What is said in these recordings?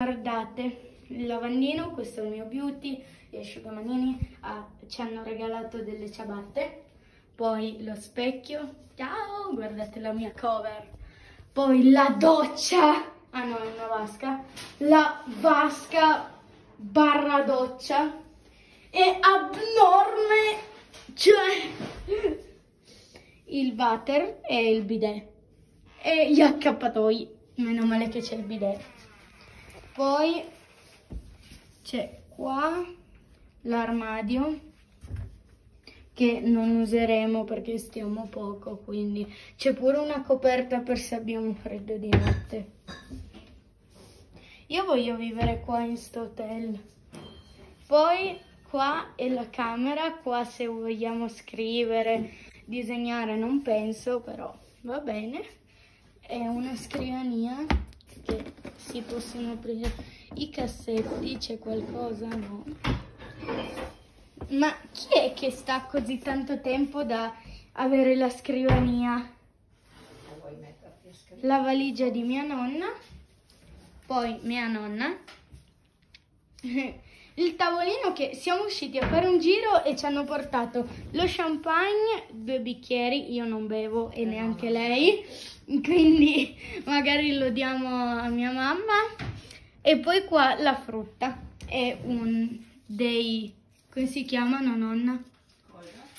Guardate, il lavandino, questo è il mio beauty, gli asciugamanini ah, ci hanno regalato delle ciabatte, poi lo specchio, ciao, guardate la mia cover, poi la doccia, ah no, è una vasca, la vasca barra doccia, è abnorme, cioè il water e il bidet. E gli accappatoi, meno male che c'è il bidet. Poi c'è qua l'armadio che non useremo perché stiamo poco, quindi c'è pure una coperta per se abbiamo freddo di notte. Io voglio vivere qua in sto hotel. Poi qua è la camera, qua se vogliamo scrivere, disegnare non penso, però va bene. È una scrivania si possono aprire i cassetti, c'è qualcosa? No. Ma chi è che sta così tanto tempo da avere la scrivania? La valigia di mia nonna, poi mia nonna, il tavolino che siamo usciti a fare un giro e ci hanno portato lo champagne, due bicchieri, io non bevo e neanche lei, quindi magari lo diamo a mia mamma. E poi qua la frutta, è un dei, come si chiamano nonna?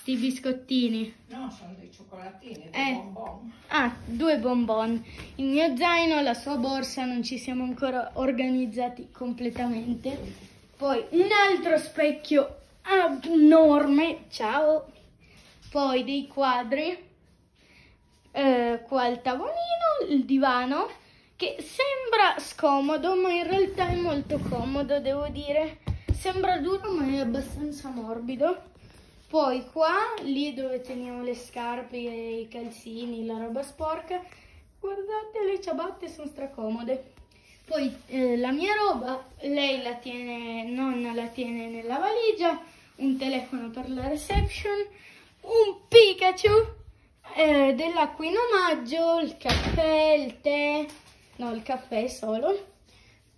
Di biscottini. No, sono dei cioccolatini, dei Eh. bonbon. Ah, due bonbon. Il mio zaino, la sua borsa, non ci siamo ancora organizzati completamente. Poi un altro specchio abnorme, ciao. Poi dei quadri. Eh, qua il tavolino, il divano, che sembra scomodo, ma in realtà è molto comodo, devo dire. Sembra duro, ma è abbastanza morbido. Poi qua, lì dove teniamo le scarpe i calzini, la roba sporca, guardate le ciabatte sono stracomode. Poi eh, la mia roba, lei la tiene, nonna la tiene nella valigia, un telefono per la reception, un Pikachu, eh, dell'acqua in omaggio, il caffè, il tè, no il caffè solo,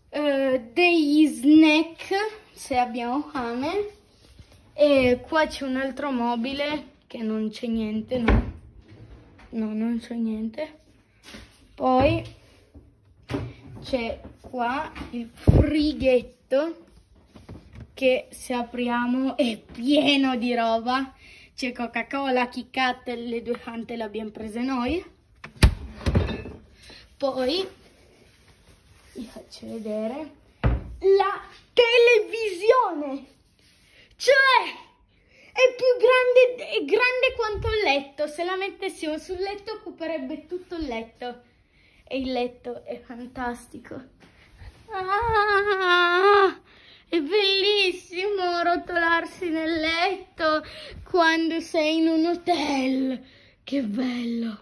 eh, degli snack se abbiamo fame e qua c'è un altro mobile che non c'è niente, no. No, non c'è niente. Poi c'è qua il frighetto che se apriamo è pieno di roba. C'è Coca-Cola, Kit Kat, le due fante le abbiamo prese noi. Poi vi faccio vedere la televisione. Cioè, è più grande, è grande quanto il letto. Se la mettessimo sul letto occuperebbe tutto il letto. E il letto è fantastico. Ah, è bellissimo rotolarsi nel letto quando sei in un hotel. Che bello.